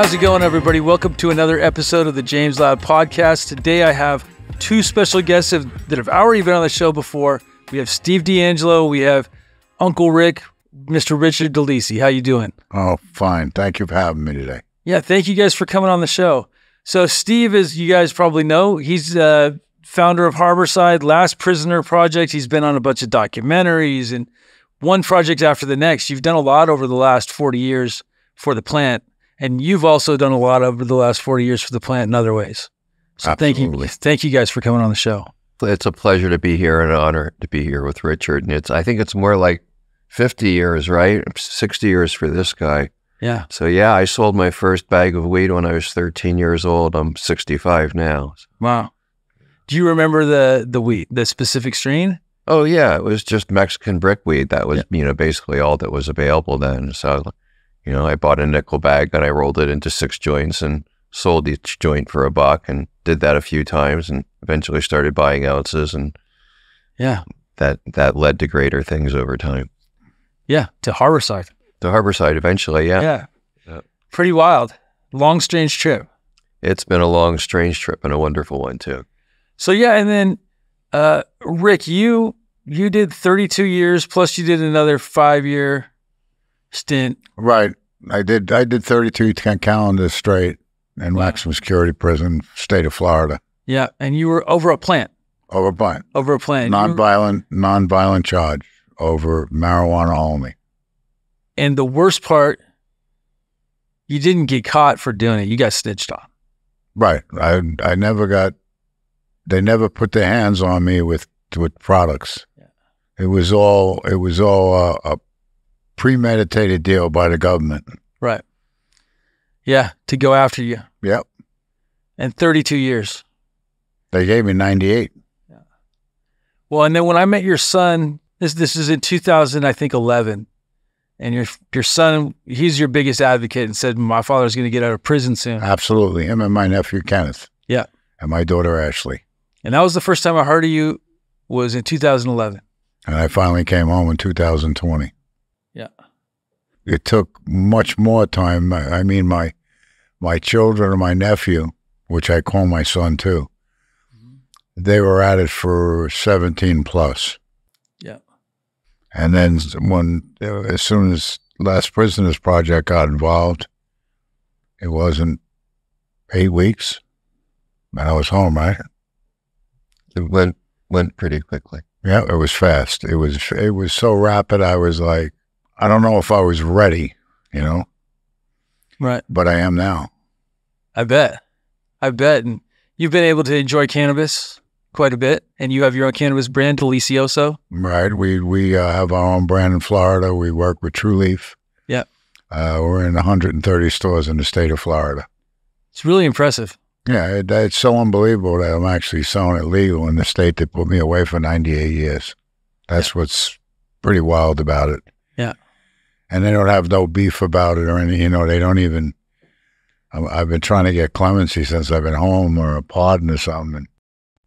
How's it going, everybody? Welcome to another episode of the James Loud podcast. Today I have two special guests that have already been on the show before. We have Steve DeAngelo, we have Uncle Rick, Mr. Richard DeLisi. How you doing? Oh, fine. Thank you for having me today. Yeah, thank you guys for coming on the show. So Steve, as you guys probably know, he's uh, founder of Harborside, Last Prisoner Project. He's been on a bunch of documentaries and one project after the next. You've done a lot over the last 40 years for the plant. And you've also done a lot over the last 40 years for the plant in other ways. So Absolutely. thank you. Thank you guys for coming on the show. It's a pleasure to be here and an honor to be here with Richard. And it's I think it's more like 50 years, right? 60 years for this guy. Yeah. So yeah, I sold my first bag of weed when I was 13 years old. I'm 65 now. Wow. Do you remember the the wheat, the specific strain? Oh yeah, it was just Mexican brickweed. That was, you know, basically all that was available then. So, you know, I bought a nickel bag and I rolled it into six joints and sold each joint for a buck and did that a few times and eventually started buying ounces and Yeah. that that led to greater things over time. Yeah. To Harborside. The Harborside eventually, yeah. Yeah. Yeah. Pretty wild. Long, strange trip. It's been a long, strange trip and a wonderful one too. So yeah, and then uh, Rick, you you did 32 years plus you did another five year stint. Right. I did. I did 32 ca- calendars straight in Wow. maximum security prison, state of Florida. Yeah, and you were over a plant, Over a plant, over a plant. You were- non-violent, non-violent charge over marijuana only. and the worst part, you didn't get caught for doing it. You got snitched on. Right. I I never got. They never put their hands on me with with products. Yeah. It was all. It was all uh, a premeditated deal by the government. Right. Yeah, to go after you. Yep. And 32 years. They gave me 98. Yeah. Well, and then when I met your son, this this is in 2000, I think 11, and your your son, he's your biggest advocate, and said my father's going to get out of prison soon. Absolutely. Him and my nephew Kenneth. Yeah. And my daughter Ashley. And that was the first time I heard of you was in 2011. And I finally came home in 2020. Yeah. It took much more time. I I mean, my my children and my nephew, which I call my son too, mm-hmm. they were at it for 17 plus. Yeah. And then when, uh, as soon as Last Prisoners Project got involved, it wasn't eight weeks. And I was home, right? It went went pretty quickly. Yeah, it was fast. It was it was so rapid. I was like, I don't know if I was ready, you know, Right. but I am now. I bet. I bet. And you've been able to enjoy cannabis quite a bit, and you have your own cannabis brand, DeLisioso. Right? We we uh, have our own brand in Florida. We work with True Leaf. Yeah. Uh, we're in 130 stores in the state of Florida. It's really impressive. Yeah, it, it's so unbelievable that I'm actually selling it legal in the state that put me away for 98 years. That's what's pretty wild about it. And they don't have no beef about it or any, you know, they don't even. I'm- I've been trying to get clemency since I've been home or a pardon or something. And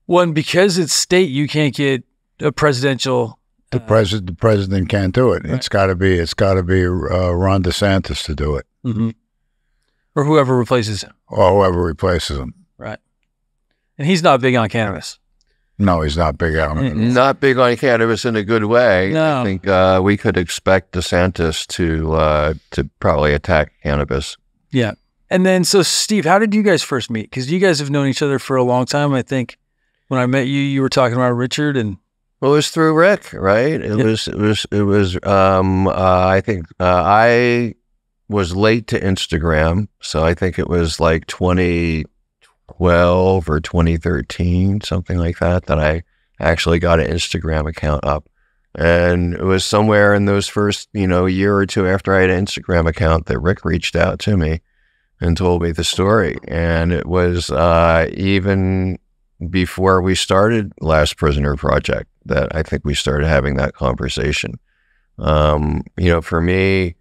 One, because it's state, you can't get a presidential. the uh, president, the president can't do it. It's got to be, it's got to be uh, Ron DeSantis to do it, mhm. Or whoever replaces him. or whoever replaces him. Right. And he's not big on cannabis. No, he's not big on it. Not big on cannabis in a good way. No. I think uh, we could expect DeSantis to uh, to probably attack cannabis. Yeah. And then, so Steve, how did you guys first meet? Because you guys have known each other for a long time. I think when I met you, you were talking about Richard, and Well, it was through Rick, right? It Yeah. was it was it was. Um, uh, I think uh, I was late to Instagram, so I think it was like 2012 or 2013, something like that, that I actually got an Instagram account up. And it was somewhere in those first, you know, year or two after I had an Instagram account that Rick reached out to me and told me the story. And it was uh, even before we started Last Prisoner Project that I think we started having that conversation. Um, you know, for me,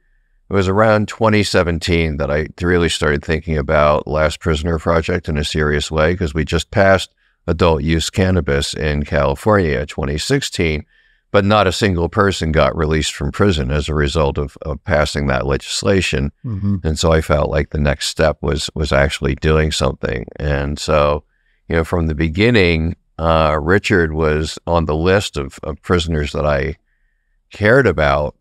it was around 2017 that I really started thinking about Last Prisoner Project in a serious way because we just passed adult use cannabis in California 2016. but not a single person got released from prison as a result of, of passing that legislation. Mm-hmm. And so I felt like the next step was was actually doing something. And so, you know, from the beginning, uh, Richard was on the list of, of prisoners that I cared about.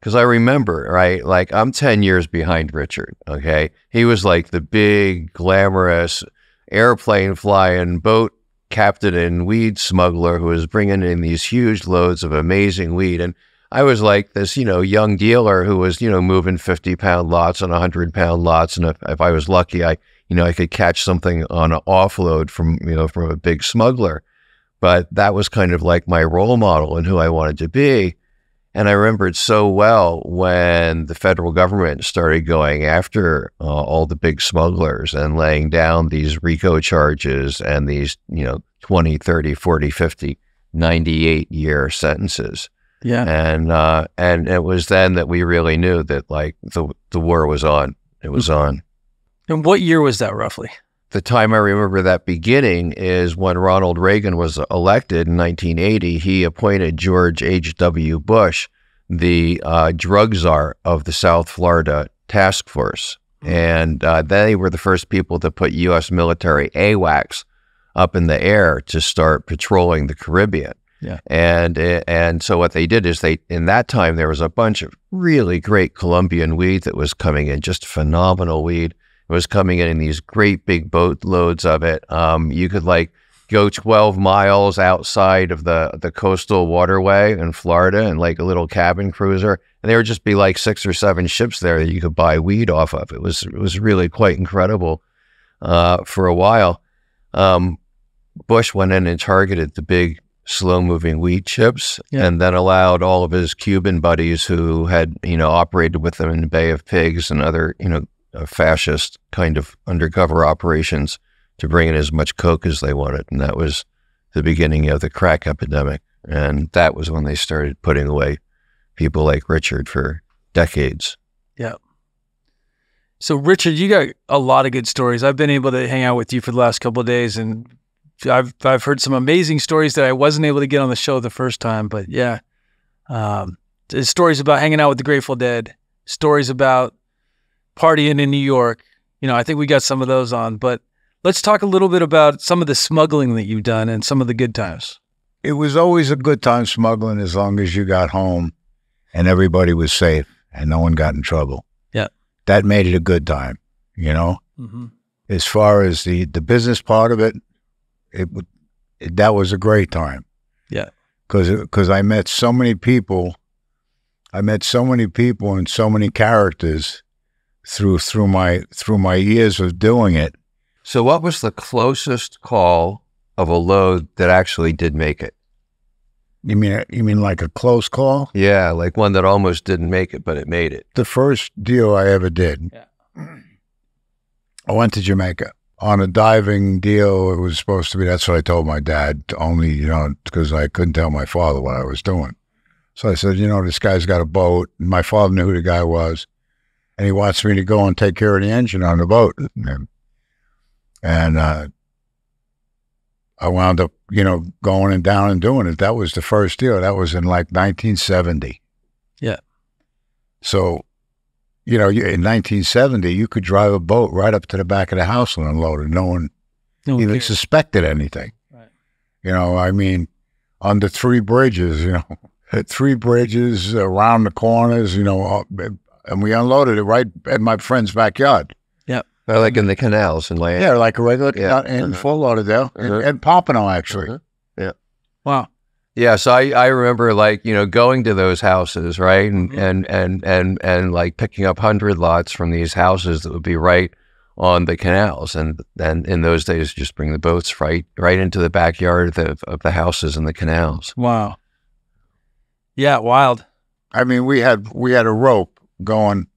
Because I remember, right? Like I'm 10 years behind Richard. Okay. He was like the big, glamorous airplane flying, boat captain and weed smuggler who was bringing in these huge loads of amazing weed. And I was like this, you know, young dealer who was, you know, moving 50 pound lots and 100 pound lots. And if, if I was lucky, I, you know, I could catch something on an offload from, you know, from a big smuggler. But that was kind of like my role model and who I wanted to be. And I remember it so well when the federal government started going after uh, all the big smugglers and laying down these RICO charges and these, you know, 20, 30, 40, 50, 98 year sentences. Yeah. And uh, and it was then that we really knew that like the the war was on. It was on. And what year was that roughly? The time I remember that beginning is when Ronald Reagan was elected in 1980. He appointed George H.W. Bush the uh, drug czar of the South Florida task force. And uh, they were the first people to put U.S. military AWACS up in the air to start patrolling the Caribbean. Yeah. And and so what they did is they in that time there was a bunch of really great Colombian weed that was coming in, just phenomenal weed. Was coming in in these great big boat loads of it. Um, you could like go 12 miles outside of the the coastal waterway in Florida and like a little cabin cruiser, and there would just be like six or seven ships there that you could buy weed off of. It was it was really quite incredible uh, for a while. Um, Bush went in and targeted the big slow moving weed chips Yeah. and then allowed all of his Cuban buddies who had, you know, operated with them in the Bay of Pigs and other, you know, fascist kind of undercover operations to bring in as much coke as they wanted. And that was the beginning of the crack epidemic. And that was when they started putting away people like Richard for decades. Yeah. So, Richard, you got a lot of good stories. I've been able to hang out with you for the last couple of days, and I've I've heard some amazing stories that I wasn't able to get on the show the first time. But yeah, um, stories about hanging out with the Grateful Dead, stories about partying in New York. You know, I think we got some of those on. But let's talk a little bit about some of the smuggling that you've done and some of the good times. It was always a good time smuggling as long as you got home and everybody was safe and no one got in trouble. Yeah. That made it a good time, you know? Mm-hmm. As far as the, the business part of it, it, would- it that was a great time. Yeah. Because I met so many people. I met so many people and so many characters through through my through my years of doing it. So, what was the closest call of a load that actually did make it? You mean you mean like a close call? Yeah, like one that almost didn't make it, but it made it. the first deal I ever did. Yeah. I went to Jamaica on a diving deal. It was supposed to be. That's what I told my dad. Only you know because I couldn't tell my father what I was doing. So I said, you know, this guy's got a boat. And my father knew who the guy was, and he wants me to go and take care of the engine on the boat. And, and uh, I wound up, you know, going and down and doing it. That was the first deal. That was in like 1970. Yeah. So you know, in 1970, you could drive a boat right up to the back of the house and unload it. No one No, even okay. suspected anything. Right. You know, I mean, under three bridges, you know, three bridges around the corners, you know, and we unloaded it right at my friend's backyard. Or like in the canals and land. Yeah, like a regular Yeah. in Uh-huh. Fort Lauderdale and, Uh-huh. and Pompano, actually. Uh-huh. wow. Yeah, so I, I remember like you know going to those houses right and Mhm. and, and and and like picking up hundred lots from these houses that would be right on the canals and and in those days just bring the boats right right into the backyard of the, of the houses and the canals. Wow. Yeah, wild. I mean, we had we had a rope going,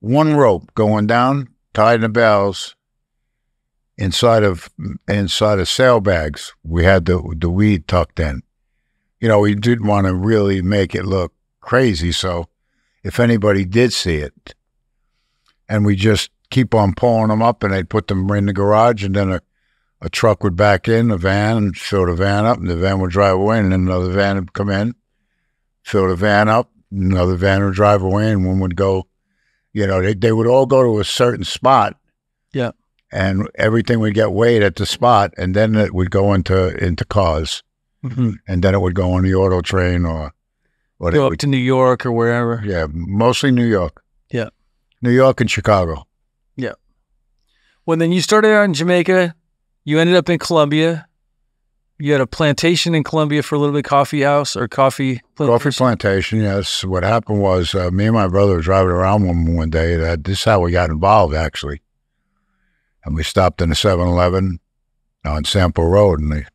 one rope going down, tied in the bells. Inside of inside of sailbags, we had the the weed tucked in. You know, we didn't want to really make it look crazy, so if anybody did see it, and we just keep on pulling them up, and they'd put them in the garage, and then a, a truck would back in, a van, and fill the van up, and the van would drive away, and then another van would come in, fill the van up, another van would drive away, and one would go. You know, they, they would all go to a certain spot. Yeah. And everything would get weighed at the spot, and then it would go into into cars, Mhm. and then it would go on the auto train or, or Go up would, to New York or wherever. yeah, mostly New York. Yeah. New York and Chicago. Yeah. When then you started out in Jamaica, you ended up in Colombia. You had a plantation in Colombia for a little bit, coffee house or coffee plantation. Coffee plantation, yes. What happened was uh, me and my brother were driving around one, one day. That this is how we got involved, actually. And we stopped in a 7-Eleven on Sample Road, and they,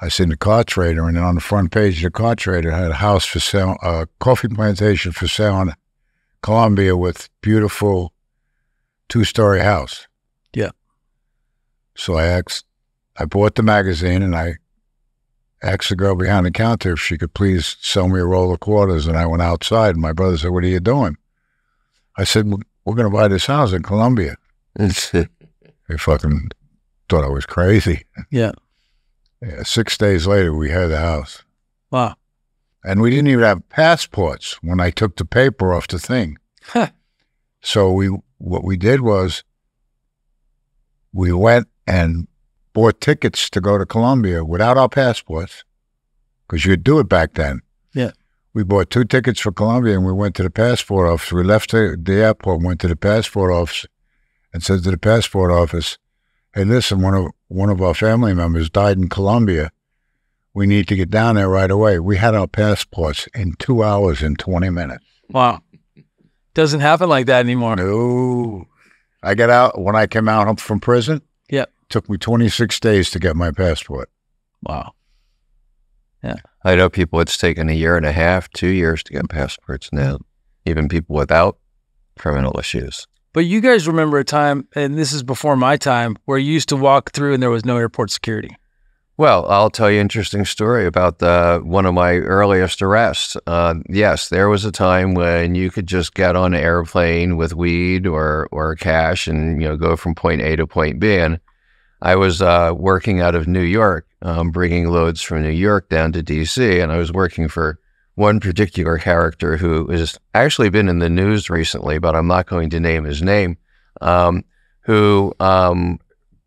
I seen the car trader, and on the front page of the car trader had a house for sale, a coffee plantation for sale in Colombia with beautiful two-story house. Yeah. So I asked, I bought the magazine, and I asked the girl behind the counter if she could please sell me a roll of quarters. And I went outside, and my brother said, What are you doing? I said, "We're- We're going to buy this house in Colombia. They fucking thought I was crazy. Yeah. Yeah, six days later, we had the house. Wow. And we didn't even have passports when I took the paper off the thing. Huh. So we what we did was we went and bought tickets to go to Colombia without our passports because you'd do it back then. Yeah. We bought two tickets for Colombia and we went to the passport office. We left the, the airport, went to the passport office, and said to the passport office, "Hey, listen, one of one of our family members died in Colombia. We need to get down there right away." We had our passports in two hours and twenty minutes. Wow. Doesn't happen like that anymore. No. I got out when I came out from prison. Yeah. Took me 26 days to get my passport. Wow. Yeah. I know people it's taken a year and a half, two years to get passports now, even people without criminal issues. But you guys remember a time, and this is before my time, where you used to walk through and there was no airport security. Well, I'll tell you an interesting story about the, one of my earliest arrests. Uh, yes, there was a time when you could just get on an airplane with weed or or cash and you know go from point A to point B. And I was uh, working out of New York, um, bringing loads from New York down to D.C., and I was working for one particular character who has actually been in the news recently, but I'm not going to name his name. Um, who um,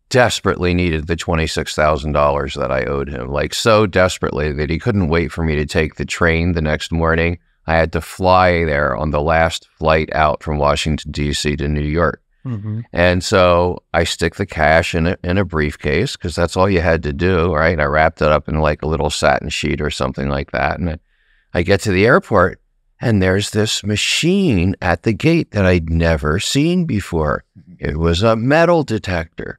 desperately needed the $26,000 that I owed him, like so desperately that he couldn't wait for me to take the train the next morning. I had to fly there on the last flight out from Washington, D.C. to New York. Mm-hmm. And so I stick the cash in a, in a briefcase because that's all you had to do, right? I wrapped it up in like a little satin sheet or something like that. And I, I get to the airport and there's this machine at the gate that I'd never seen before. It was a metal detector.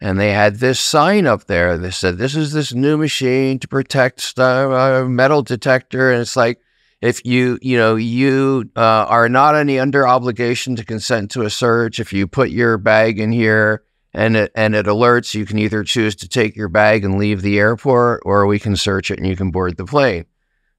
And they had this sign up there that said, This is this new machine to protect st- uh, metal detector. And it's like, if you, you know, you uh, are not any under obligation to consent to a search, if you put your bag in here and it, and it alerts, you can either choose to take your bag and leave the airport or we can search it and you can board the plane.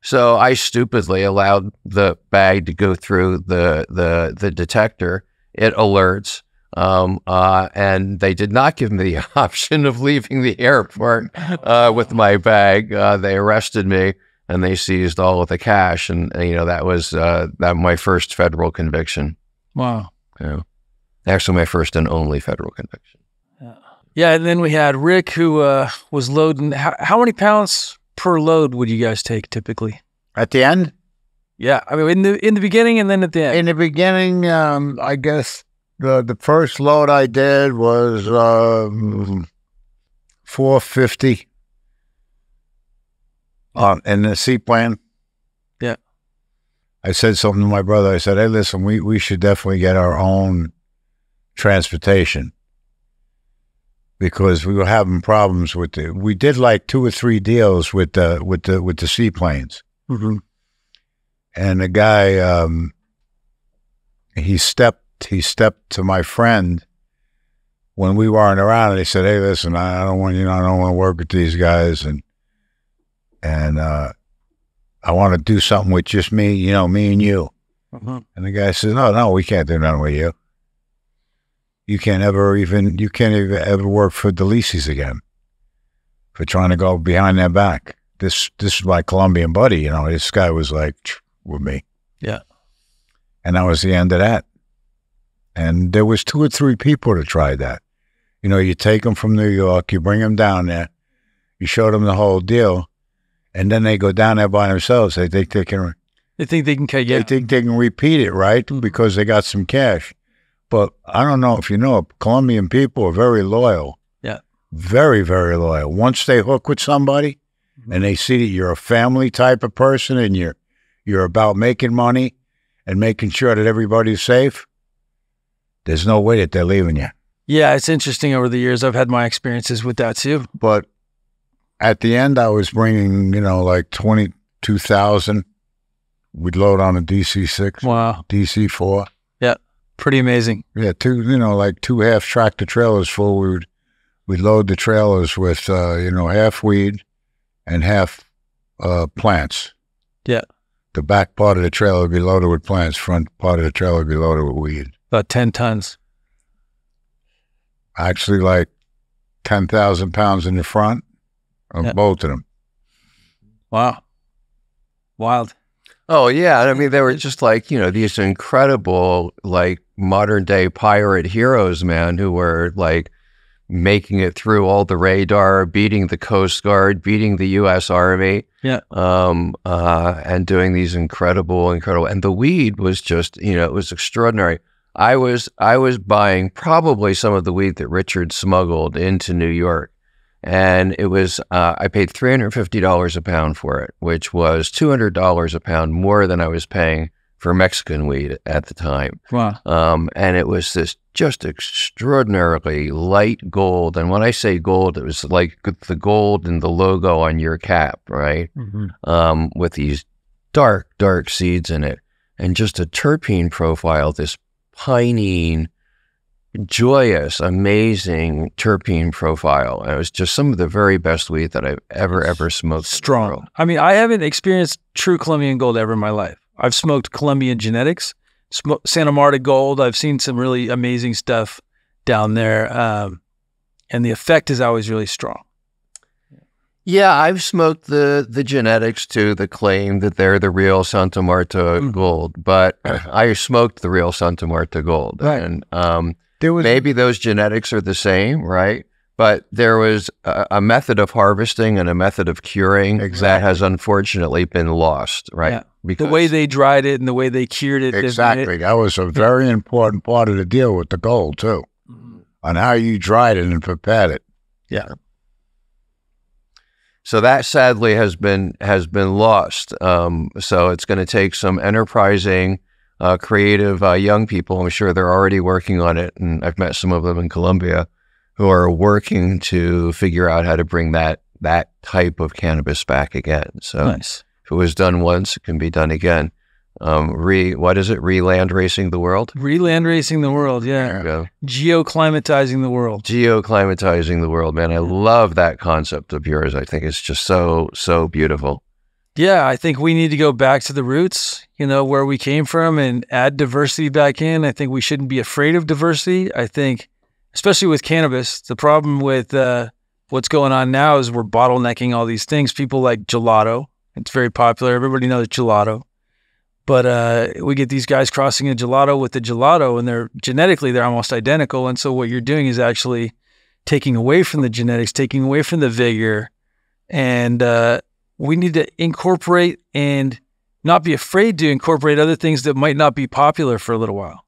So I stupidly allowed the bag to go through the, the, the detector. It alerts. Um, uh, and they did not give me the option of leaving the airport uh, with my bag. Uh, they arrested me and they seized all of the cash. And, and you know, that was uh, that my first federal conviction. Wow. Yeah. Actually, my first and only federal conviction. Yeah. Yeah. And then we had Rick, who uh, was loading. How, how many pounds per load would you guys take typically? At the end? Yeah. I mean, in the in the beginning and then at the end. In the beginning, um, I guess the, the first load I did was um, 450 um, and the seaplane. Yeah. I said something to my brother. I said, "Hey, listen, we we should definitely get our own transportation because we were having problems with the. We did like two or three deals with the with the with the seaplanes, mm-hmm. and the guy um, he stepped he stepped to my friend." When we weren't around, and he said, "Hey, listen, I don't want you know I don't want to work with these guys." And and uh, i want to do something with just me you know me and you Mhm. and the guy says no no we can't do nothing with you you can't ever even you can't even ever work for the Delisi's again for trying to go behind their back. This this is my Colombian buddy, you know. This guy was like with me. Yeah. And that was the end of that. And there was two or three people that tried that. You know, you take them from New York, you bring them down there, you show them the whole deal, and then they go down there by themselves. They think they can They think they can yeah. they think they can repeat it, right? Mhm. Because they got some cash. But I don't know if you know, Colombian people are very loyal. Yeah. Very, very loyal. Once they hook with somebody Mhm. and they see that you're a family type of person and you're you're about making money and making sure that everybody's safe, there's no way that they're leaving you. Yeah, it's interesting over the years. I've had my experiences with that too. But at the end, I was bringing, you know, like 22,000. We'd load on a DC 6, Wow. DC 4. Yeah. Pretty amazing. Yeah, two you know, like two half tractor trailers full. We would we'd load the trailers with uh, you know, half weed and half uh plants. Yeah. The back part of the trailer would be loaded with plants, front part of the trailer would be loaded with weed. About 10 tons. Actually like ten thousand pounds in the front of Yeah. both of them. Wow. Wild. Oh yeah, I mean they were just like you know these incredible like modern day pirate heroes, man, who were like making it through all the radar, beating the Coast Guard, beating the U.S. Army, Yeah. um, uh, and doing these incredible, incredible. And the weed was just you know it was extraordinary. I was I was buying probably some of the weed that Richard smuggled into New York. And it was, uh, I paid $350 a pound for it, which was $200 a pound more than I was paying for Mexican weed at the time. Wow. Um, and it was this just extraordinarily light gold. And when I say gold, it was like the gold and the logo on your cap, right? Mhm. um, with these dark, dark seeds in it, and just a terpene profile, this pinene, joyous, amazing terpene profile. And it was just some of the very best weed that I've ever, ever smoked. Strong. I mean, I haven't experienced true Colombian gold ever in my life. I've smoked Colombian genetics, sm- Santa Marta gold. I've seen some really amazing stuff down there. Um, and the effect is always really strong. Yeah, I've smoked the the genetics to the claim that they're the real Santa Marta Mm. gold, but I smoked the real Santa Marta gold, Right. and um, There was maybe those genetics are the same, right? But there was a, a method of harvesting and a method of curing that has unfortunately been lost, right? Yeah. Because The way they dried it and the way they cured it. exactly that was a very important part of the deal with the gold too. On how you dried it and prepared it. Yeah. So that sadly has been has been lost. Um, so it's going to take some enterprising, uh, creative uh, young people. I'm sure they're already working on it, and I've met some of them in Colombia who are working to figure out how to bring that that type of cannabis back again. So. Nice. If it was done once, it can be done again. Um, re what is it? Re-land racing the world. Reland racing the world. Yeah. There you go. Geoclimatizing the world. Geoclimatizing the world, man. I love that concept of yours. I think it's just so so beautiful. Yeah, I think we need to go back to the roots, you know, where we came from and add diversity back in. I think we shouldn't be afraid of diversity. I think, especially with cannabis, the problem with uh, what's going on now is we're bottlenecking all these things. People like gelato, it's very popular. Everybody knows gelato. But uh, we get these guys crossing a gelato with the gelato, and they're genetically they're almost identical. And so what you're doing is actually taking away from the genetics, taking away from the vigor, and uh, we need to incorporate and not be afraid to incorporate other things that might not be popular for a little while.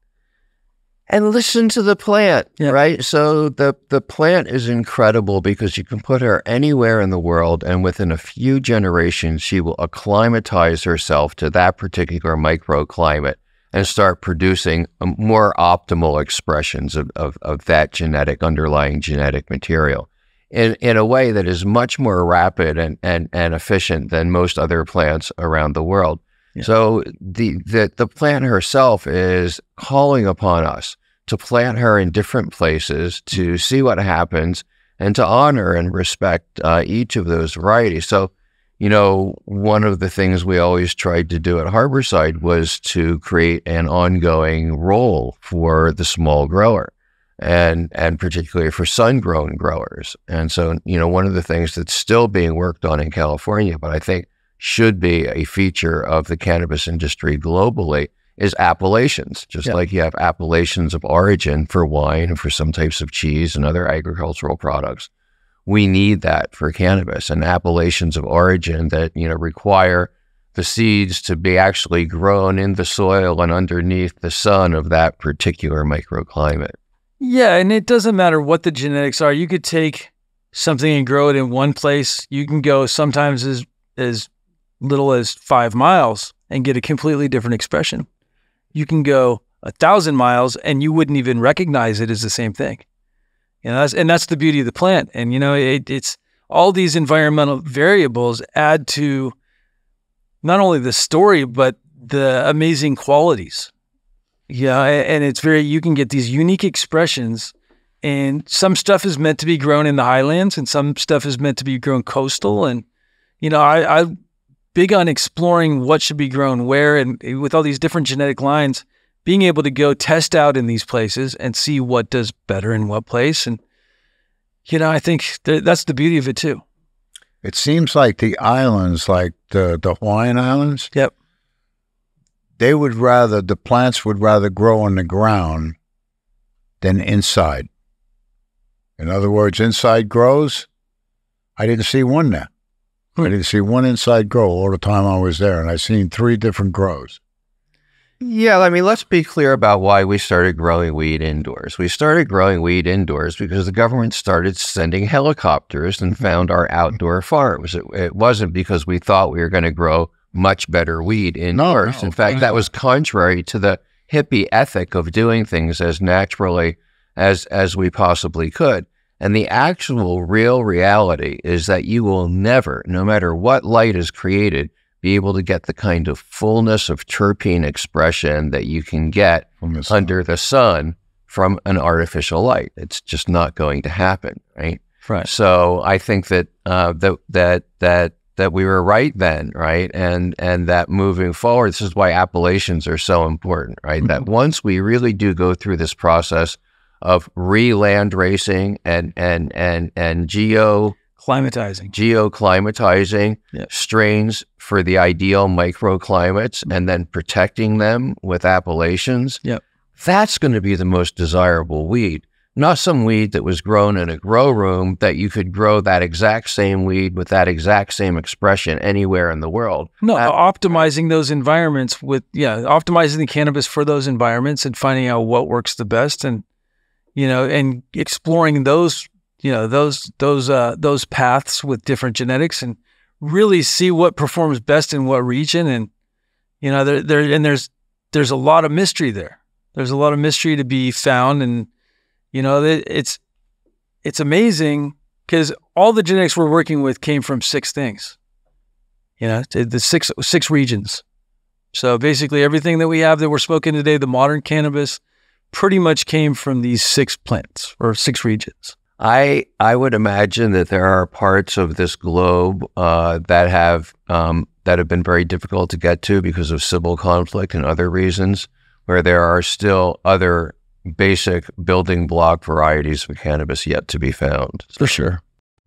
And listen to the plant, Yeah. right? So the the plant is incredible because you can put her anywhere in the world, and within a few generations, she will acclimatize herself to that particular microclimate and start producing um, more optimal expressions of, of, of that genetic underlying genetic material in, in a way that is much more rapid and, and, and efficient than most other plants around the world. Yeah. So the, the the plant herself is calling upon us to plant her in different places to see what happens and to honor and respect uh, each of those varieties. So, you know, one of the things we always tried to do at Harborside was to create an ongoing role for the small grower. And and particularly for sun-grown growers. And so, you know, one of the things that's still being worked on in California, but I think should be a feature of the cannabis industry globally is appellations, just Yeah. like you have appellations of origin for wine and for some types of cheese and other agricultural products. We need that for cannabis and appellations of origin that, you know, require the seeds to be actually grown in the soil and underneath the sun of that particular microclimate. Yeah, and it doesn't matter what the genetics are. You could take something and grow it in one place. You can go sometimes as as little as five miles and get a completely different expression. You can go a thousand miles and you wouldn't even recognize it as the same thing. You know, that's, and that's the beauty of the plant. And you know, it, it's all these environmental variables add to not only the story but the amazing qualities. Yeah, and it's very you can get these unique expressions and some stuff is meant to be grown in the highlands and some stuff is meant to be grown coastal and you know, I I big on exploring what should be grown where and with all these different genetic lines being able to go test out in these places and see what does better in what place and you know, I think th- that's the beauty of it too. It seems like the islands, like the, the Hawaiian Islands, Yep. They would rather, the plants would rather grow on the ground than inside. In other words, inside grows. I didn't see one there. I Hmm. didn't see one inside grow all the time I was there, and I seen three different grows. Yeah, I mean, let's be clear about why we started growing weed indoors. We started growing weed indoors because the government started sending helicopters and found our outdoor farms. It, it wasn't because we thought we were going to grow much better weed indoors. no, In fact, that was contrary to the hippie ethic of doing things as naturally as as we possibly could. And the actual real reality is that you will never, no matter what light is created, be able to get the kind of fullness of terpene expression that you can get From the under the sun from an artificial light. It's just not going to happen, right? Right. So I think that uh, that that that that we were right then, right? And and that moving forward, this is why appellations are so important, right? That mm-hmm. once we really do go through this process of re-land racing and and and and geo Climatizing. geoclimatizing Yep. strains for the ideal microclimates mm-hmm. and then protecting them with appellations. Yep. That's going to be the most desirable weed, not some weed that was grown in a grow room that you could grow that exact same weed with that exact same expression anywhere in the world. No, Uh, optimizing those environments with yeah, optimizing the cannabis for those environments and finding out what works the best and you know, and exploring those, you know, those those uh those paths with different genetics and really see what performs best in what region and you know, there there and there's there's a lot of mystery there. There's a lot of mystery to be found and you know, it's it's amazing cuz all the genetics we're working with came from six things you know, the six six regions. So basically, everything that we have that we're smoking today, the modern cannabis, pretty much came from these six plants or six regions. I I would imagine that there are parts of this globe uh, that have um, that have been very difficult to get to because of civil conflict and other reasons, where there are still other basic building block varieties of cannabis yet to be found. For sure.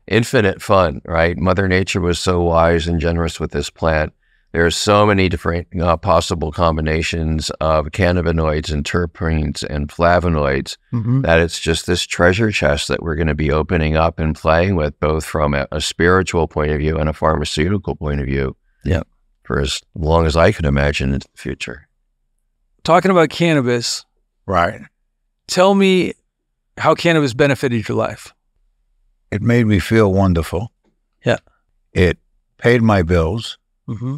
Infinite fun, right? Mother Nature was so wise and generous with this plant. There are so many different uh, possible combinations of cannabinoids and terpenes and flavonoids Mm-hmm. that it's just this treasure chest that we're going to be opening up and playing with, both from a, a spiritual point of view and a pharmaceutical point of view. Yeah. For as long as I can imagine into the future. Talking about cannabis, Right. Tell me how cannabis benefited your life. It made me feel wonderful. Yeah. It paid my bills. Mm-hmm.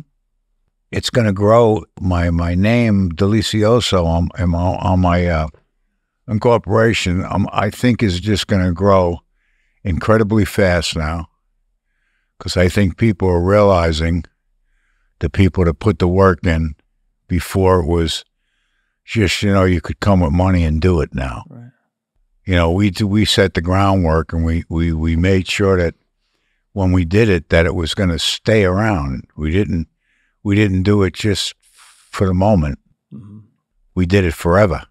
It's going to grow my my name DeLisioso on on my, on my uh, incorporation. Um, I think is just going to grow incredibly fast now because I think people are realizing the people that put the work in before it was just you know you could come with money and do it now. Right. You know, we we set the groundwork and we we we made sure that when we did it that it was going to stay around. We didn't we didn't do it just for the moment. Mm-hmm. We did it forever.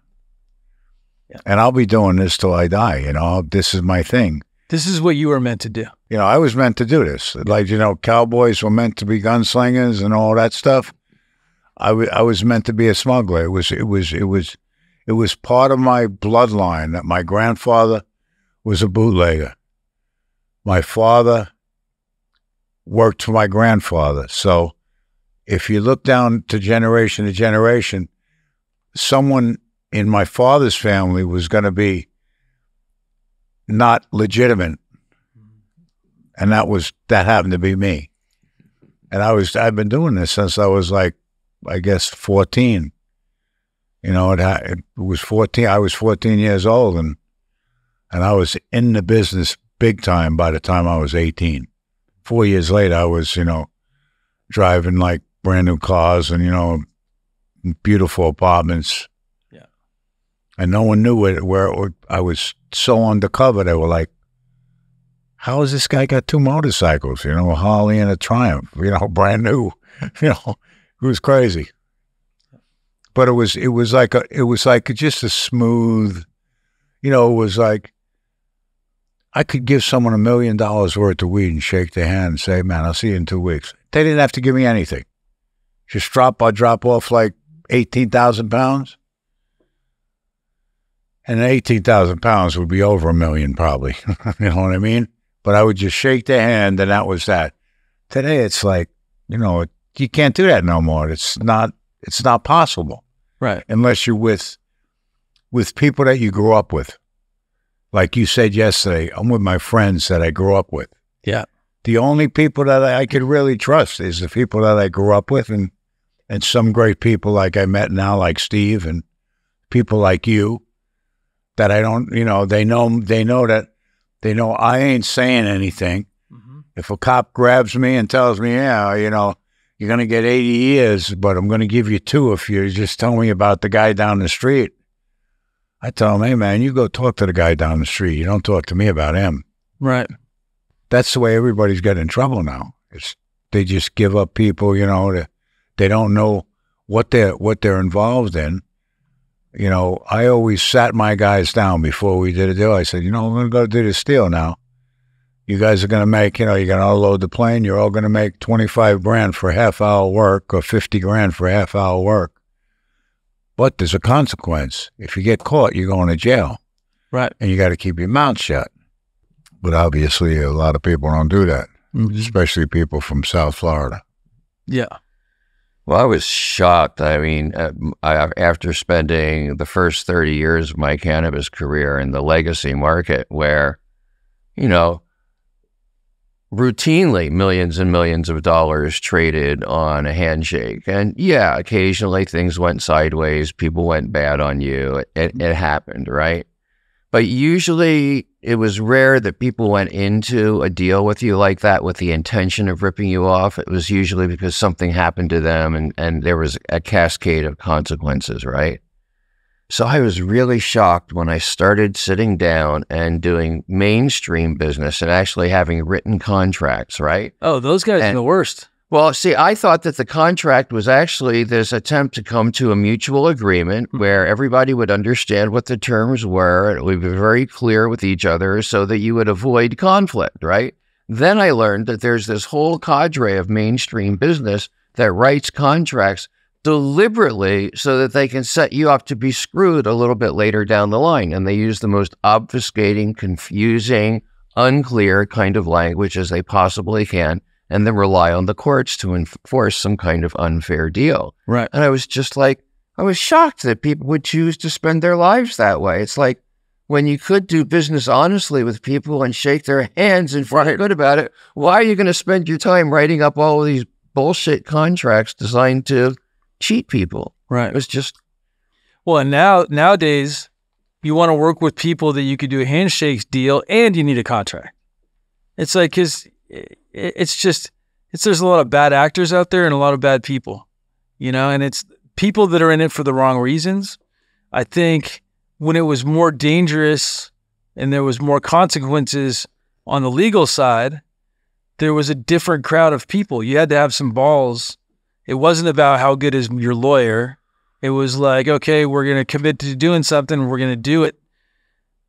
Yeah. And I'll be doing this till I die. You know, this is my thing. This is what you were meant to do. You know, I was meant to do this. Like, you know, cowboys were meant to be gunslingers and all that stuff. I was meant to be a smuggler. It was, it was, it was, it was part of my bloodline that my grandfather was a bootlegger. My father worked for my grandfather. So if you look down to generation to generation, someone in my father's family was going to be not legitimate. And that was, that happened to be me. And I was, I've been doing this since I was like, I guess 14. You know, it, it was 14. I was 14 years old and, and I was in the business big time by the time I was 18. Four years later, I was, you know, driving like brand new cars and, you know, beautiful apartments. Yeah. And no one knew it, where it would, I was so undercover. They were like, how has this guy got two motorcycles? You know, a Harley and a Triumph, you know, brand new. You know, it was crazy. But it was, it was like a, it was like just a smooth, you know, it was like, I could give someone a million dollars worth of weed and shake their hand and say, man, I'll see you in two weeks. They didn't have to give me anything. Just drop, I drop off like 18,000 pounds. And 18,000 pounds would be over a million probably. you know what I mean? But I would just shake their hand and that was that. Today it's like, you know, you can't do that no more. It's not, it's not possible Right. unless you're with, with people that you grew up with. Like you said yesterday, I'm with my friends that I grew up with. Yeah. The only people that I, I could really trust is the people that I grew up with and, and some great people like I met now, like Steve and people like you that I don't, you know, they know, they know that, they know I ain't saying anything. Mm-hmm. If a cop grabs me and tells me, yeah, you know, you're going to get 80 years, but I'm going to give you two if you just tell me about the guy down the street. I tell him, hey, man, you go talk to the guy down the street. You don't talk to me about him. Right. That's the way everybody's getting in trouble now. It's, they just give up people, you know, they don't know what they're, what they're involved in. You know, I always sat my guys down before we did a deal. I said, you know, I'm going to go do this deal now. You guys are going to make, you know, you're going to unload the plane. You're all going to make 25 grand for half hour work or 50 grand for half hour work. But there's a consequence. If you get caught, you're going to jail Right. and you got to keep your mouth shut. But obviously, a lot of people don't do that, especially people from South Florida. Yeah. Well, I was shocked. I mean, uh, I, after spending the first 30 years of my cannabis career in the legacy market, where, you know, routinely millions and millions of dollars traded on a handshake. And yeah, occasionally things went sideways, people went bad on you. It, it happened, right? But usually it was rare that people went into a deal with you like that with the intention of ripping you off. It was usually because something happened to them and, and there was a cascade of consequences, right? So I was really shocked when I started sitting down and doing mainstream business and actually having written contracts, right? Oh, those guys are the worst. Well, see, I thought that the contract was actually this attempt to come to a mutual agreement Mhm. where everybody would understand what the terms were. It would be very clear with each other so that you would avoid conflict, right? Then I learned that there's this whole cadre of mainstream business that writes contracts deliberately so that they can set you up to be screwed a little bit later down the line. And they use the most obfuscating, confusing, unclear kind of language as they possibly can and then rely on the courts to enforce some kind of unfair deal. Right. And I was just like, I was shocked that people would choose to spend their lives that way. It's like when you could do business honestly with people and shake their hands and feel good about it, why are you going to spend your time writing up all of these bullshit contracts designed to cheat people? Right. It was just, Well, and now nowadays, you want to work with people that you could do a handshake deal, and you need a contract. It's like because it's just it's there's a lot of bad actors out there and a lot of bad people, you know, and it's people that are in it for the wrong reasons. I think when it was more dangerous and there was more consequences on the legal side, there was a different crowd of people. You had to have some balls. It wasn't about how good is your lawyer. It was like, okay, we're going to commit to doing something. We're going to do it.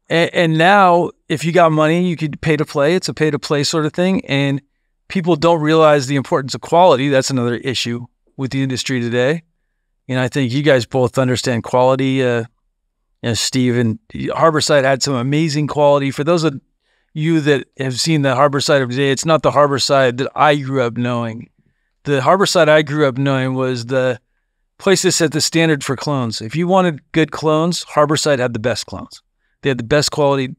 And, and now, if you got money, you could pay to play. It's a pay to play sort of thing. And people don't realize the importance of quality. That's another issue with the industry today. And I think you guys both understand quality. Uh, you know, Steve and Harborside had some amazing quality. For those of you that have seen the Harborside of today, it's not the Harborside that I grew up knowing. The Harborside I grew up knowing was the place that set the standard for clones. If you wanted good clones, Harborside had the best clones. They had the best quality.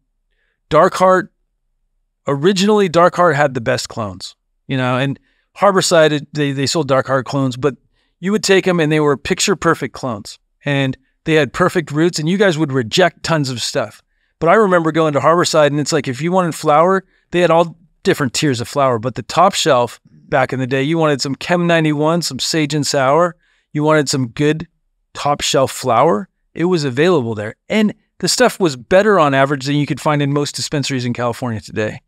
Dark Heart, originally Dark Heart had the best clones, you know, and Harborside, they, they sold Dark Heart clones, but you would take them and they were picture perfect clones. And they had perfect roots, and you guys would reject tons of stuff. But I remember going to Harborside, and it's like if you wanted flower, they had all different tiers of flower. But the top shelf back in the day, you wanted some Chem 91, some Sage and Sour, you wanted some good top shelf flower. It was available there. And the stuff was better on average than you could find in most dispensaries in California today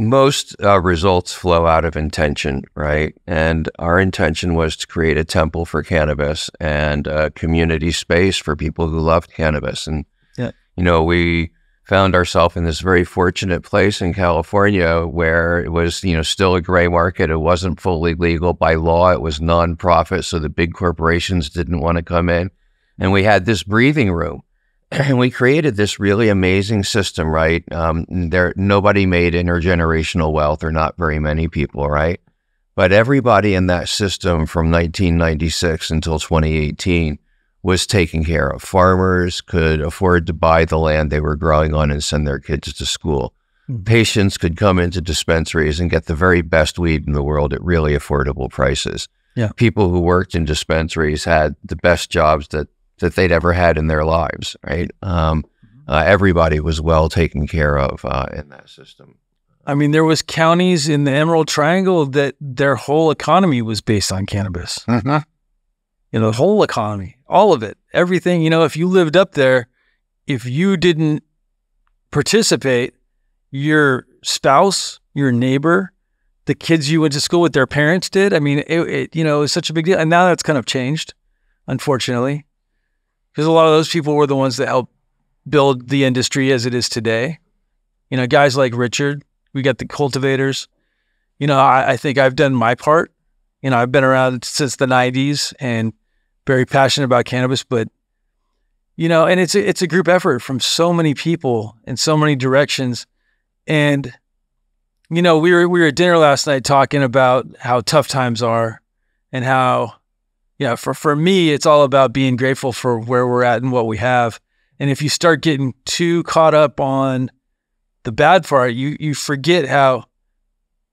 most uh, results flow out of intention, right? And our intention was to create a temple for cannabis and a community space for people who loved cannabis. And, yeah. you know, we found ourselves in this very fortunate place in California where it was, you know, still a gray market. It wasn't fully legal by law. It was nonprofit. So the big corporations didn't want to come in. And we had this breathing room and we created this really amazing system, right? Um, there, nobody made intergenerational wealth, or not very many people, right? But everybody in that system from 1996 until 2018 was taken care of. Farmers could afford to buy the land they were growing on and send their kids to school. Mm-hmm. Patients could come into dispensaries and get the very best weed in the world at really affordable prices. Yeah. People who worked in dispensaries had the best jobs that that they'd ever had in their lives, right? Um, mm-hmm. uh, everybody was well taken care of uh, in that system. I mean, there was counties in the Emerald Triangle that their whole economy was based on cannabis. Mm-hmm. You know, the whole economy, all of it, everything. You know, if you lived up there, if you didn't participate, your spouse, your neighbor, the kids you went to school with, their parents did. I mean, it, it you know, it was such a big deal, and now that's kind of changed, unfortunately because a lot of those people were the ones that helped build the industry as it is today. You know, guys like Richard, we got the cultivators. You know, I, I think I've done my part. You know, I've been around since the '90s and very passionate about cannabis, but you know, and it's a, it's a group effort from so many people in so many directions. And you know, we were we were at dinner last night talking about how tough times are and how yeah, for, for me, it's all about being grateful for where we're at and what we have. And if you start getting too caught up on the bad part, you you forget how,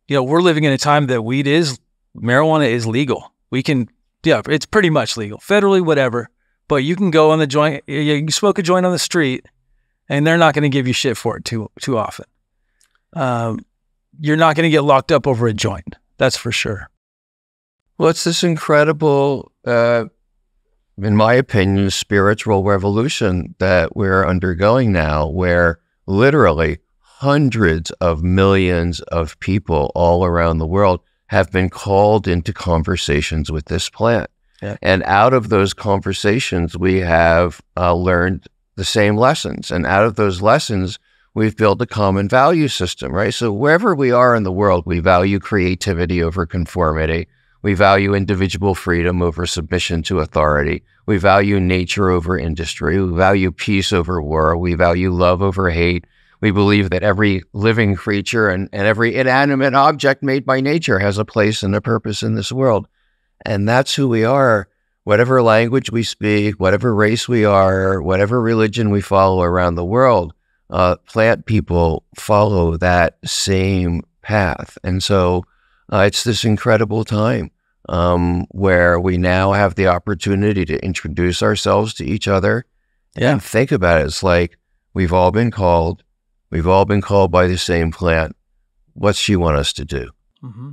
you know, we're living in a time that weed is marijuana is legal. We can, yeah, it's pretty much legal, federally, whatever. But you can go on the joint, you can smoke a joint on the street, and they're not going to give you shit for it too too often. Um, you're not going to get locked up over a joint. That's for sure. Well, it's this incredible, uh, in my opinion, spiritual revolution that we're undergoing now, where literally hundreds of millions of people all around the world have been called into conversations with this plant. Yeah. And out of those conversations, we have uh, learned the same lessons. And out of those lessons, we've built a common value system, right? So wherever we are in the world, we value creativity over conformity. We value individual freedom over submission to authority. We value nature over industry. We value peace over war. We value love over hate. We believe that every living creature and, and every inanimate object made by nature has a place and a purpose in this world. And that's who we are. Whatever language we speak, whatever race we are, whatever religion we follow around the world, uh, plant people follow that same path. And so uh, it's this incredible time um, where we now have the opportunity to introduce ourselves to each other. Yeah. And think about it. It's like we've all been called. We've all been called by the same plant. What's she want us to do? Mm-hmm.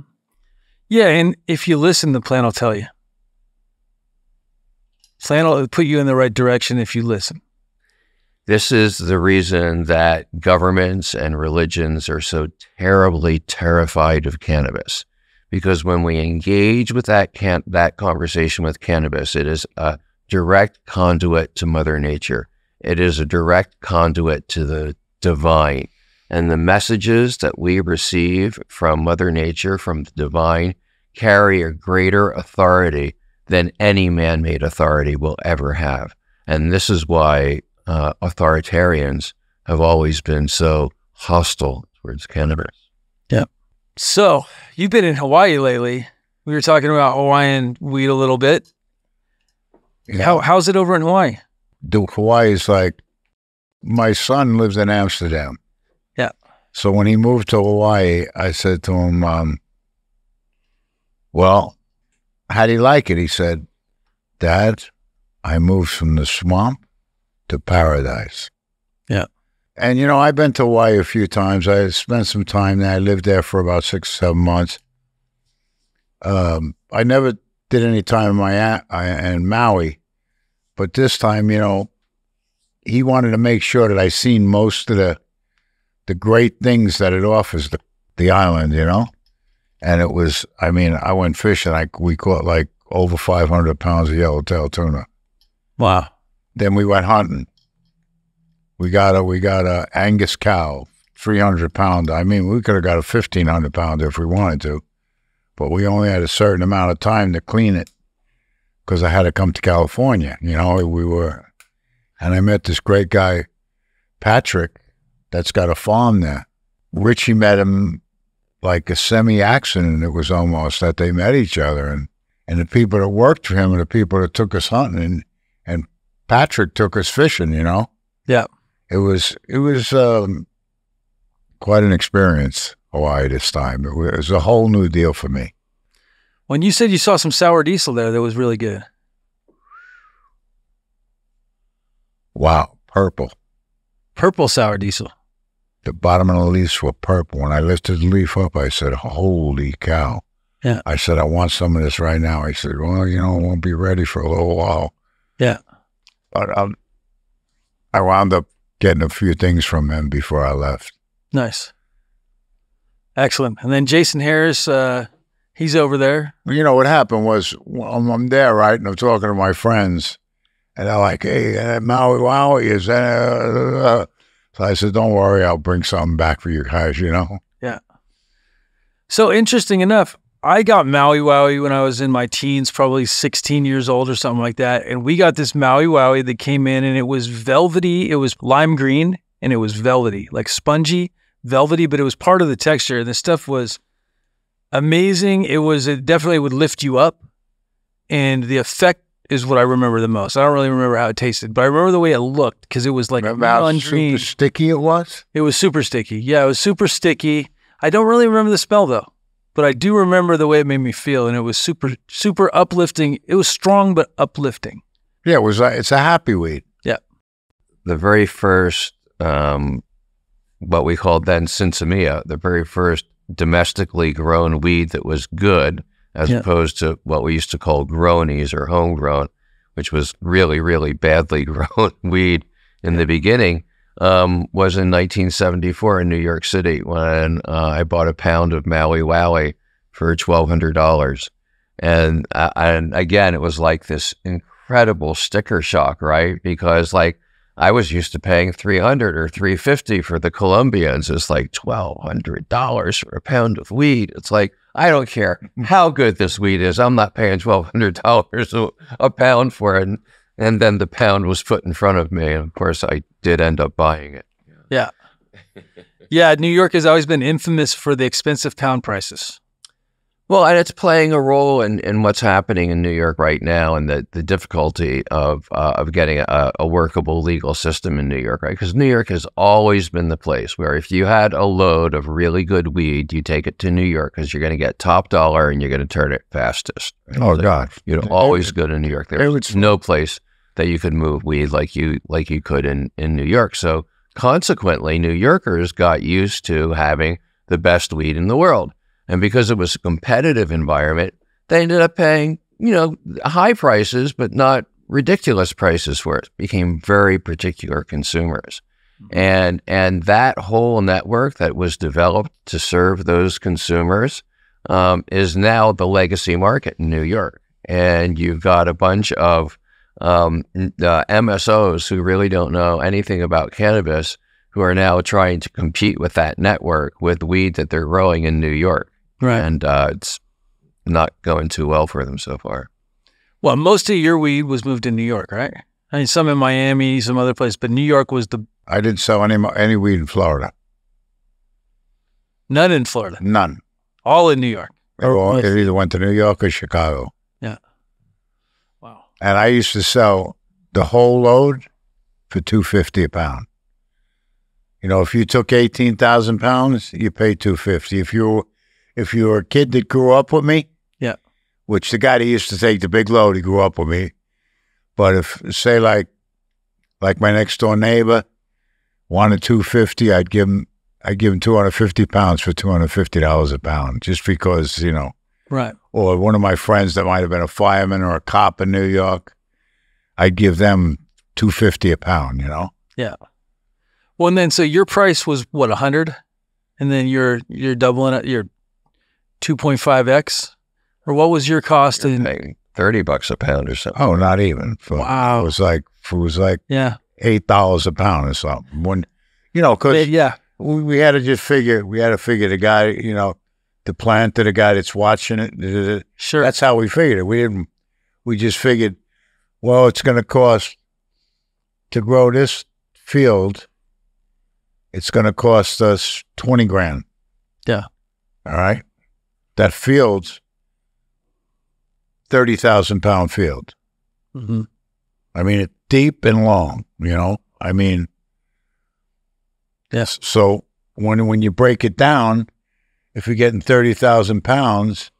Yeah. And if you listen, the plant will tell you. Plant will put you in the right direction if you listen. This is the reason that governments and religions are so terribly terrified of cannabis because when we engage with that can- that conversation with cannabis, it is a direct conduit to Mother Nature. It is a direct conduit to the divine. And the messages that we receive from Mother Nature, from the divine, carry a greater authority than any man made authority will ever have. And this is why uh, authoritarians have always been so hostile towards cannabis. Yeah. So you've been in Hawaii lately. We were talking about Hawaiian weed a little bit. How how's it over in Hawaii? do Hawaii is like my son lives in Amsterdam. Yeah. So when he moved to Hawaii, I said to him, um, "Well, how do you like it?" He said, "Dad, I moved from the swamp to paradise." Yeah. And you know, I've been to Hawaii a few times. I spent some time there. I lived there for about six, seven months. Um, I never did any time in my in Maui, but this time, you know, he wanted to make sure that I seen most of the the great things that it offers the, the island, you know. And it was, I mean, I went fishing. I we caught like over five hundred pounds of yellowtail tuna. Wow. Then we went hunting. We got a we got a Angus cow, three hundred pound. I mean, we could have got a fifteen hundred pound if we wanted to, but we only had a certain amount of time to clean it because I had to come to California. You know, we were, and I met this great guy, Patrick, that's got a farm there. Richie met him like a semi accident. It was almost that they met each other, and and the people that worked for him and the people that took us hunting, and and Patrick took us fishing. You know. Yeah. It was it was um, quite an experience. Hawaii this time. It was, it was a whole new deal for me. When you said you saw some sour diesel there, that was really good. Wow, purple. Purple sour diesel. The bottom of the leaves were purple. When I lifted the leaf up, I said, "Holy cow!" Yeah. I said, "I want some of this right now." I said, "Well, you know, it won't be ready for a little while." Yeah. But um, I wound up getting a few things from him before I left. Nice. Excellent. And then Jason Harris, uh, he's over there. You know what happened was I'm, I'm there, right, and I'm talking to my friends, and they're like, "Hey, uh, Maui Wowie is that?" Uh, so I said, "Don't worry, I'll bring something back for you guys." You know. Yeah. So interesting enough, I got Maui Wowie when I was in my teens, probably 16 years old or something like that. And we got this Maui Wowie that came in and it was velvety. It was lime green and it was velvety, like spongy, velvety, but it was part of the texture. And the stuff was amazing. It was, it definitely would lift you up. And the effect is what I remember the most. I don't really remember how it tasted, but I remember the way it looked because it was like Remember how super sticky it was? It was super sticky. Yeah, it was super sticky. I don't really remember the smell though, but I do remember the way it made me feel, and it was super, super uplifting. It was strong but uplifting. Yeah, it was. A, it's a happy weed. Yeah. The very first, um, what we called then Sinsemilla, the very first domestically grown weed that was good, as Yeah. opposed to what we used to call grownies or homegrown, which was really, really badly grown weed in the beginning, um, was in 1974 in New York City when uh, I bought a pound of Maui Wowie for $1,200. And, uh, and again, it was like this incredible sticker shock, right? Because like I was used to paying 300 or 350 for the Colombians. It's like $1,200 for a pound of weed. It's like, I don't care how good this wheat is. I'm not paying $1,200 a, a pound for it. And, and then the pound was put in front of me. And of course, I did end up buying it. Yeah, yeah, New York has always been infamous for the expensive pound prices. Well, and it's playing a role in, in what's happening in New York right now and the, the difficulty of uh, of getting a, a workable legal system in New York, right? Because New York has always been the place where if you had a load of really good weed, you take it to New York because you're going to get top dollar and you're going to turn it fastest. Oh So God! You'd always go to New York. There's no place that you could move weed like you like you could in, in New York. So consequently, New Yorkers got used to having the best weed in the world. And because it was a competitive environment, they ended up paying, you know, high prices, but not ridiculous prices for it. Became very particular consumers. And and that whole network that was developed to serve those consumers um, is now the legacy market in New York. And you've got a bunch of um, uh, MSOs who really don't know anything about cannabis who are now trying to compete with that network with weed that they're growing in New York, Right. and uh, it's not going too well for them so far. Well, most of your weed was moved to New York, right? I mean, some in Miami, some other place, but New York was the I didn't sell any any weed in Florida. none in Florida, None. all in New York. It, all- it either went to New York or Chicago. Yeah. Wow. And I used to sell the whole load for two fifty a pound. You know, if you took eighteen thousand pounds, you paid two fifty. If you were, if you were a kid that grew up with me, Yeah. which the guy that used to take the big load, he grew up with me. But if say like like my next door neighbor wanted two fifty, I'd give him I'd give him two hundred fifty pounds for two hundred fifty dollars a pound, just because you know Right. or one of my friends that might have been a fireman or a cop in New York, I'd give them two fifty a pound. You know, Yeah. Well, and then so your price was what a hundred, and then you're you're doubling it. You're two point five x, or what was your cost? In, paying thirty bucks a pound or something. oh, not even. For, Wow. It was like it was like yeah. eight dollars a pound or something. When you know, because Yeah. we, we had to just figure we had to figure the guy, you know, the plant to the guy that's watching it. Sure. That's how we figured it. We didn't. We just figured, well, it's going to cost to grow this field. It's going to cost us twenty grand. Yeah. All right. That field's thirty thousand pound field. hmm I mean, it's deep and long. You know. I mean, Yes. so when when you break it down, if you're getting thirty thousand pounds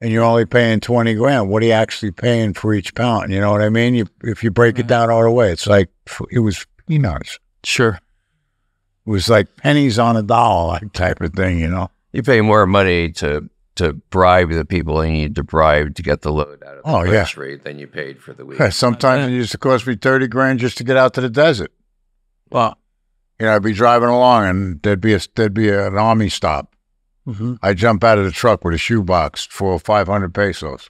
and you're only paying twenty grand, what are you actually paying for each pound? You know what I mean? You, if you break it down all the way, it's like it was peanuts. Sure. It was like pennies on a dollar, like type of thing. You know? You pay more money to to bribe the people you need to bribe to get the load out of the Oh, yeah. grocery than you paid for the weed. Sometimes it used to cost me thirty grand just to get out to the desert. Well, You know, I'd be driving along and there'd be a there'd be an army stop. hmm I'd jump out of the truck with a shoebox for five hundred pesos.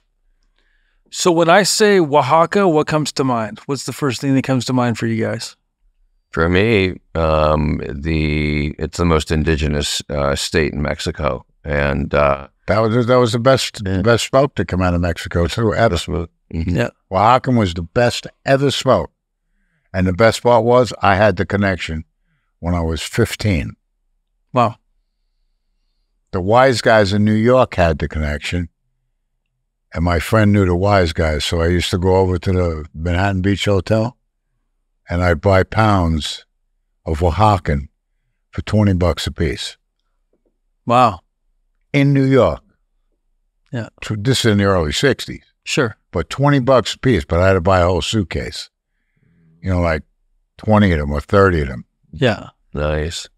So when I say Oaxaca, what comes to mind? What's the first thing that comes to mind for you guys? For me, um, the it's the most indigenous uh, state in Mexico, and uh, That was that was the best Yeah. the best smoke to come out of Mexico too. Ever. smooth. Mm-hmm. Yeah. Oaxacan was the best ever smoked. And the best part was I had the connection when I was 15. Wow. The wise guys in New York had the connection. And my friend knew the wise guys. So I used to go over to the Manhattan Beach Hotel and I'd buy pounds of Oaxacan for 20 bucks a piece Wow. In New York. Yeah. So This is in the early 60s. Sure. but 20 bucks a piece, but I had to buy a whole suitcase. You know, like 20 of them or 30 of them. Yeah. Nice.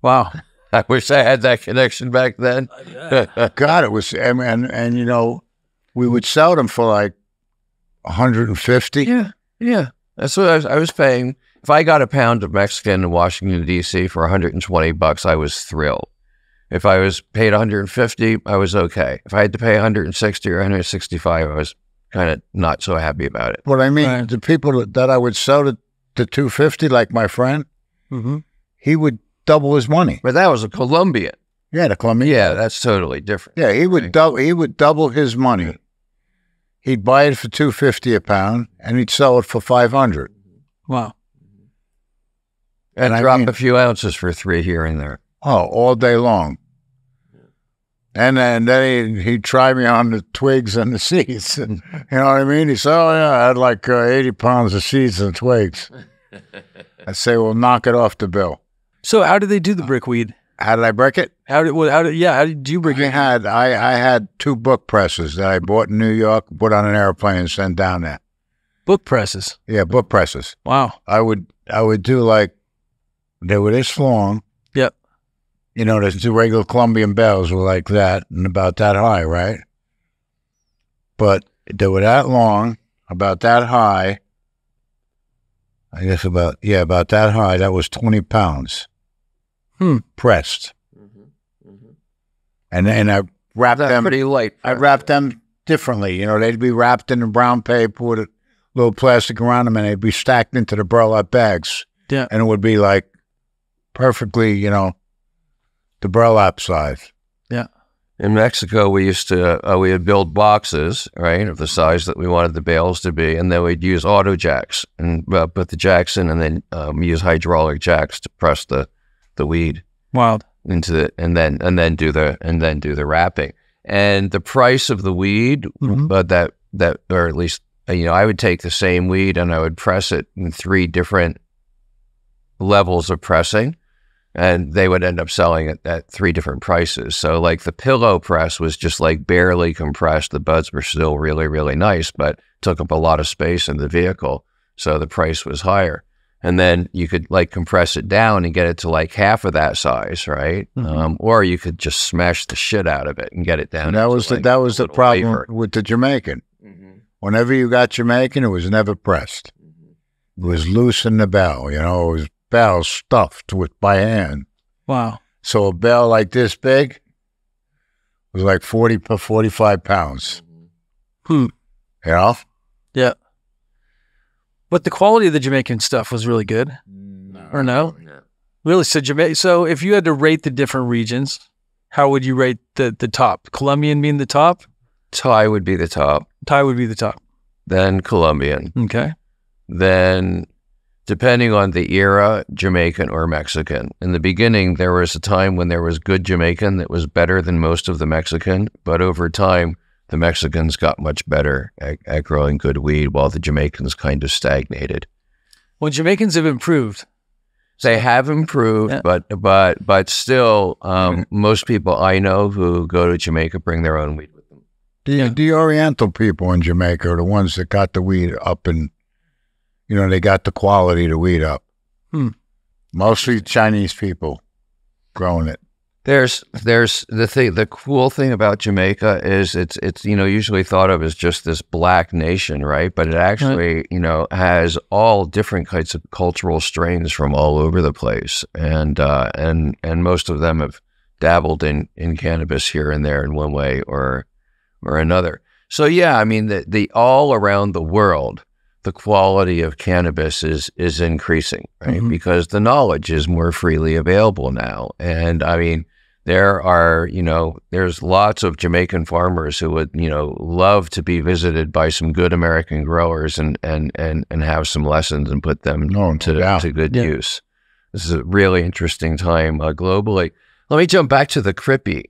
Wow. I wish I had that connection back then. God, it was, and, and, and you know, we would sell them for like 150. yeah, yeah. That's what I was, I was paying. If I got a pound of Mexican in Washington D.C. for 120 bucks, I was thrilled. If I was paid 150, I was okay. If I had to pay 160 or 165, I was kind of not so happy about it. But I mean, Right. the people that, that I would sell to, to 250, like my friend, hmm he would double his money. But that was a Colombian. Yeah, the Colombian. Yeah, that's totally different. Yeah, he would double. He would double his money. He'd buy it for two fifty a pound, and he'd sell it for five hundred. Wow. And, And I drop mean- a few ounces for three here and there. Oh, all day long. And then, then he, he'd try me on the twigs and the seeds. And, you know what I mean? He said, Oh, yeah, I had like uh, 80 pounds of seeds and twigs. I'd say, Well, knock it off the bill. So how did they do the brickweed? How did I break it? How did what? How did yeah? How did you break I it? had I, I had two book presses that I bought in New York, put on an airplane, and sent down there. Book presses. Yeah, book presses. Wow. I would I would do like they were this long. Yep. You know, the regular Colombian bells were like that and about that high, right? But they were that long, about that high. I guess about yeah, about that high. That was twenty pounds. Hmm. Pressed, and and I wrapped That's them. pretty light. I wrapped them differently. You know, they'd be wrapped in brown paper with a little plastic around them, and they'd be stacked into the burlap bags. Yeah. And it would be like perfectly, you know, the burlap size. Yeah. In Mexico, we used to uh, we would build boxes, right, of the size that we wanted the bales to be, and then we'd use auto jacks and uh, put the jacks in, and then um, use hydraulic jacks to press the the weed Wild. into the and then and then do the and then do the wrapping. And the price of the weed, but that that or at least uh, you know, I would take the same weed and I would press it in three different levels of pressing, and they would end up selling it at three different prices. So like the pillow press was just like barely compressed. The buds were still really really nice, but took up a lot of space in the vehicle, so the price was higher and then you could like compress it down and get it to like half of that size, right? Mhm. Um, or you could just smash the shit out of it and get it down. And that was the like, that a was the problem wafer. with the Jamaican. Mhm. Whenever you got Jamaican, it was never pressed. It was loose in the bell, you know, it was bell stuffed with by hand. Wow. So a bell like this big was like 40 per 45 pounds, Hmm. you know? Yeah. But the quality of the Jamaican stuff was really good. Or no? Yeah. Really? So Jamaica. So if you had to rate the different regions, how would you rate the the top? Colombian being the top. Thai would be the top, Thai would be the top. then Colombian, Okay. then depending on the era, Jamaican or Mexican. In the beginning, there was a time when there was good Jamaican that was better than most of the Mexican, but over time, the Mexicans got much better at, at growing good weed, while the Jamaicans kind of stagnated. Well, Jamaicans have improved. They have improved, Yeah. but but but still, um, most people I know who go to Jamaica bring their own weed with them. The, Yeah. the Oriental people in Jamaica are the ones that got the weed up and, you know, they got the quality to weed up. Hmm. Mostly Chinese people growing it. There's there's the thing the cool thing about Jamaica is it's it's you know usually thought of as just this black nation, right? But it actually, you know, has all different kinds of cultural strains from all over the place. And uh and and most of them have dabbled in in cannabis here and there in one way or or another. So yeah, I mean the the all around the world the quality of cannabis is is increasing, right? Mhm. Because the knowledge is more freely available now. And I mean, there are, you know, there's lots of Jamaican farmers who would, you know, love to be visited by some good American growers and and and and have some lessons and put them no to to good Yeah. use. This is a really interesting time uh, globally. Let me jump back to the Crippy.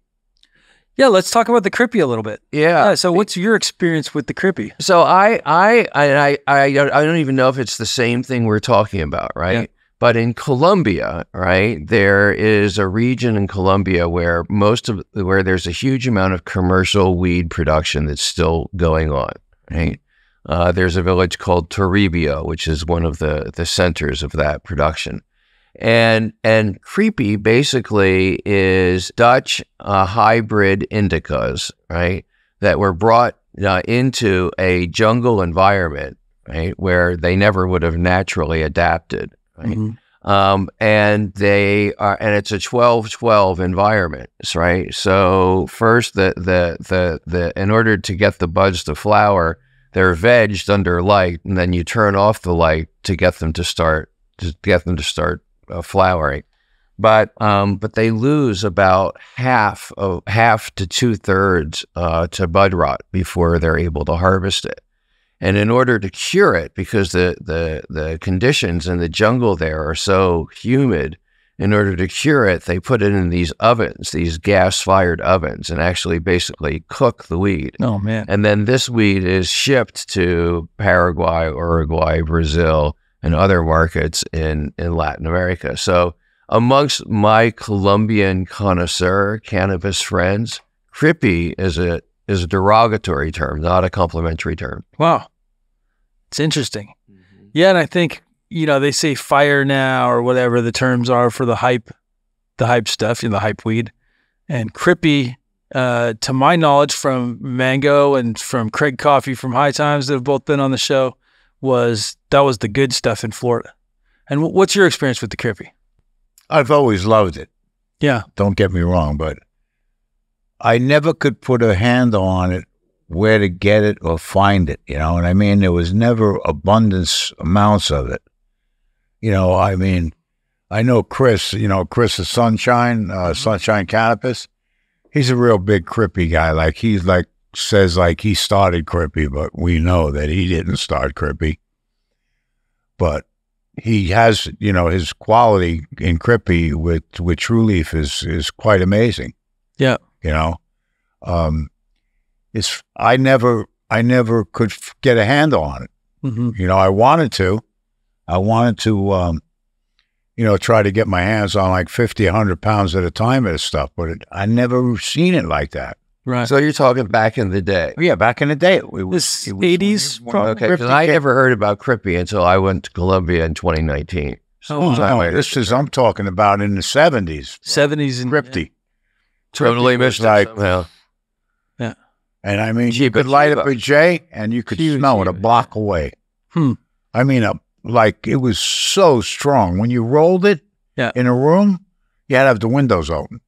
Yeah, let's talk about the Crippy a little bit. Yeah. Yeah. So, what's your experience with the Crippy? So I, I, I, I, I don't- even know if it's the same thing we're talking about, right? Yeah. But in Colombia, right, there is a region in Colombia where most of where there's a huge amount of commercial weed production that's still going on, right? Uh, there's a village called Toribio, which is one of the the centers of that production. And and creepy basically is Dutch uh, hybrid indicas, right? That were brought uh, into a jungle environment, right, where they never would have naturally adapted, right? Mhm. Um, and they are, and it's a 12-12 environment, right? So first, the the the the in order to get the buds to flower, they're vegged under light, and then you turn off the light to get them to start to get them to start uh, flowering. But um, but they lose about half of half to two thirds uh, to bud rot before they're able to harvest it. And in order to cure it, because the, the, the conditions in the jungle there are so humid, in order to cure it, they put it in these ovens, these gas fired ovens, and actually basically cook the weed. Oh man. And then this weed is shipped to Paraguay, Uruguay, Brazil, and other markets in, in Latin America. So, amongst my Colombian connoisseur cannabis friends, crippy is a is a derogatory term, not a complimentary term. Wow. It's interesting. Yeah, and I think you know they say fire now or whatever the terms are for the hype, the hype stuff, you know, the hype weed, and Crippy. Uh, to my knowledge, from Mango and from Craig Coffee from High Times that have both been on the show, was that was the good stuff in Florida. And wh- what's your experience with the Crippy? I've always loved it. Yeah. Don't get me wrong, but I never could put a handle on it, where to get it or find it. You know what I mean? There was never abundance amounts of it. You know, I mean, I know Chris. You know Chris is Sunshine, uh, Sunshine Cannabis. He's a real big Crippy guy. Like he's like says like he started Crippy, but we know that he didn't start Crippy. But he has, you know, his quality in Crippy with with True Leaf is is quite amazing. Yeah. You know, um, it's I never I never could f- get a handle on it. hmm You know, I wanted to, I wanted to, um, you know, try to get my hands on like 50, 100 pounds at a time of this stuff, but it, I never seen it like that. Right. So you're talking back in the day. Yeah, back in the day, it, was This it was 80s you- when probably? Okay, because I never heard about Crippy until I went to Colombia in 2019. Oh, Oh, no, this is I'm talking about in the seventies. 70s and Crypty. Totally Crippy missed it like- somehow. And I mean, you could light up Chiba. a J and you could Chiba smell it a block away. Hmm. I mean, a, like it was so strong. When you rolled it Yeah. in a room, you had to have the windows open.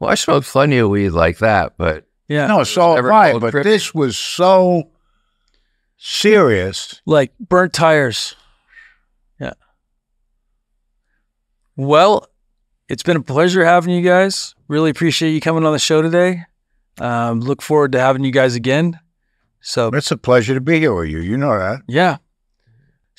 Well, I smoked plenty of weed like that, but Yeah. No, so never right, but Crippy. this was so serious. Like burnt tires. Yeah. Well, it's been a pleasure having you guys. Really appreciate you coming on the show today. Um, look forward to having you guys again. So, It's a pleasure to be here with you. You know that. yeah.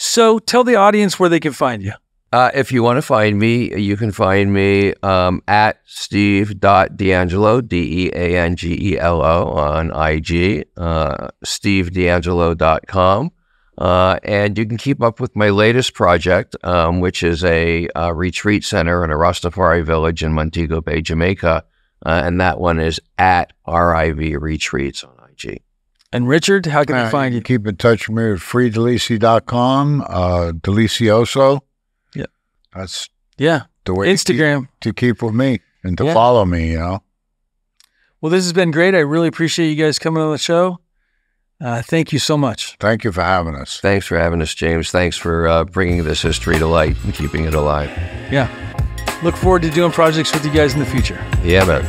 So, tell the audience where they can find you. Uh, if you want to find me, you can find me um, at steve.deangelo, D E A N G E L O, on IG, uh, stevedeangelo.com. Uh, and you can keep up with my latest project, um, which is a, uh retreat center in a Rastafari village in Montego Bay, Jamaica. Uh, and that one is at RIV Retreats on IG. And Richard, how can Uh, they find you? Keep in touch with me at freedelisi.com, uh, DeLisioso. Yeah. That's Yeah. the way to keep- Instagram. to keep with me and to Yeah. follow me, you know. Well, this has been great. I really appreciate you guys coming on the show. Uh, thank you so much. Thank you for having us. Thanks for having us, James. Thanks for uh, bringing this history to light and keeping it alive. Yeah. Look forward to doing projects with you guys in the future. Yeah, man.